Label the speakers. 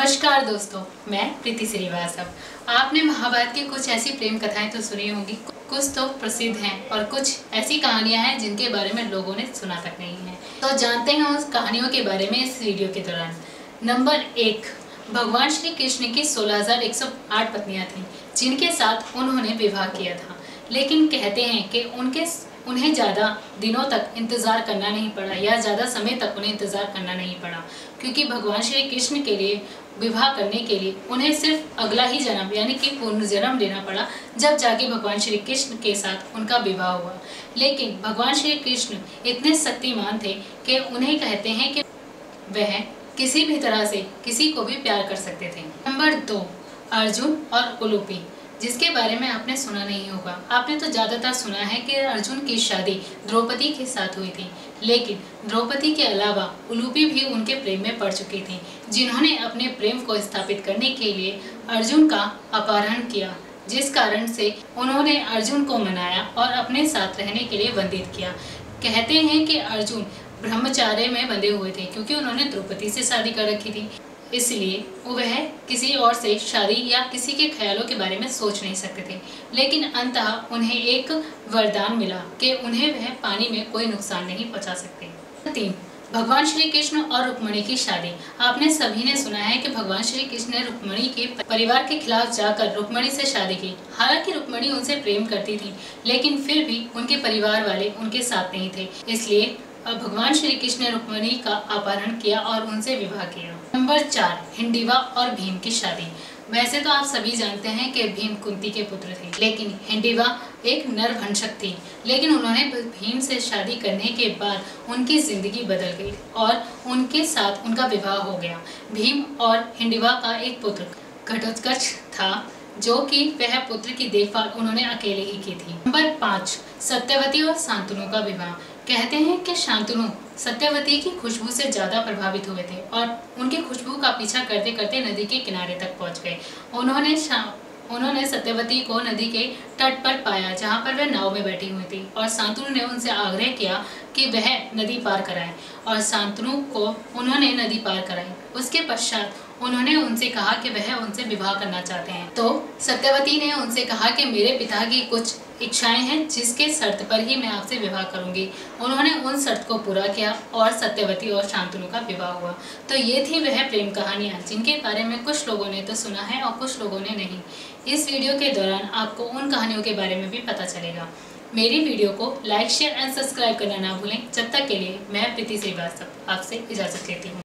Speaker 1: नमस्कार दोस्तों मैं प्रीति श्रीवास्तव। आपने महाभारत की कुछ ऐसी प्रेम कथाएँ तो सुनी होंगी। कुछ तो प्रसिद्ध हैं और कुछ ऐसी कहानियाँ हैं जिनके बारे में लोगों ने सुना तक नहीं है। तो जानते हैं उस कहानियों के बारे में इस वीडियो के दौरान। नंबर एक भगवान श्री कृष्ण की 16,108 पत्नियाँ थीं जिनके साथ उन्होंने विवाह किया था। लेकिन कहते हैं कि उनके उन्हें ज़्यादा दिनों तक इंतज़ार करना नहीं पड़ा या ज़्यादा समय तक उन्हें इंतज़ार करना नहीं पड़ा। क्योंकि भगवान श्री कृष्ण के लिए, विवाह करने के लिए उन्हें सिर्फ़ अगला ही जन्म, यानी कि पूर्ण जन्म लेना पड़ा, जब जाके भगवान श्री कृष्ण के साथ उनका विवाह हुआ। लेकिन भगवान श्री कृष्ण इतने शक्तिमान थे कि उन्हें कहते हैं कि वह किसी भी तरह से किसी को भी प्यार कर सकते थे। नंबर दो, अर्जुन और उलूपी जिसके बारे में आपने सुना नहीं होगा। आपने तो ज़्यादातर सुना है कि अर्जुन की शादी द्रौपदी के साथ हुई थी। लेकिन द्रौपदी के अलावा उलूपी भी उनके प्रेम में पड़ चुकी थी, जिन्होंने अपने प्रेम को स्थापित करने के लिए अर्जुन का अपहरण किया, जिस कारण से उन्होंने अर्जुन को मनाया और अपने साथ रहने के लिए वंदित किया। कहते हैं कि अर्जुन ब्रह्मचार्य में बंधे हुए थे, क्योंकि उन्होंने द्रौपदी से शादी कर रखी थी। इसलिए वह किसी और से शादी या किसी के ख्यालों के बारे में सोच नहीं सकते थे। लेकिन अंतः उन्हें एक वरदान मिला कि उन्हें वह पानी में कोई नुकसान नहीं पहुँचा सकते। तीन, भगवान श्री कृष्ण और रुक्मणी की शादी। आपने सभी ने सुना है कि भगवान श्री कृष्ण ने रुक्मणी के परिवार के खिलाफ जाकर रुक्मणी से शादी की। हालाँकि रुक्मणी उनसे प्रेम करती थी, लेकिन फिर भी उनके परिवार वाले उनके साथ नहीं थे। इसलिए भगवान श्री कृष्ण रुक्मणी का अपहरण किया और उनसे विवाह किया। नंबर चार, हिंडीवा और भीम की शादी। वैसे तो आप सभी जानते हैं कि भीम कुंती के पुत्र थे, लेकिन हिंडीवा एक नरभंशक थी। लेकिन उन्होंने भीम से शादी करने के बाद उनकी ज़िंदगी बदल गई और उनके साथ उनका विवाह हो गया। भीम और हिंडीवा का एक पुत्र घटोत्कच था, जो कि वह पुत्र की देखभाल उन्होंने अकेले ही की थी। नंबर पाँच, सत्यवती और शांतनु का विवाह। कहते हैं कि शांतनु सत्यवती की खुशबू से ज़्यादा प्रभावित हुए थे और उनकी खुशबू का पीछा करते करते नदी के किनारे तक पहुँच गए। उन्होंने उन्होंने सत्यवती को नदी के तट पर पाया, जहाँ पर वह नाव में बैठी हुई थी और शांतनु ने उनसे आग्रह किया कि वह नदी पार कराए और शांतनु को उन्होंने नदी पार कराई। उसके पश्चात उन्होंने उनसे कहा कि वह उनसे विवाह करना चाहते हैं। तो सत्यवती ने उनसे कहा कि मेरे पिता की कुछ इच्छाएँ हैं, जिसके शर्त पर ही मैं आपसे विवाह करूँगी। उन्होंने उन शर्त को पूरा किया और सत्यवती और शांतनु का विवाह हुआ। तो ये थी वह प्रेम कहानियाँ जिनके बारे में। कुछ लोगों ने तो सुना है और कुछ लोगों ने नहीं। इस वीडियो के दौरान आपको उन कहानियों के बारे में भी पता चलेगा। मेरी वीडियो को लाइक, शेयर एंड सब्सक्राइब करना ना भूलें। जब तक के लिए मैं प्रीति श्रीवास्तव आपसे इजाज़त लेती हूँ।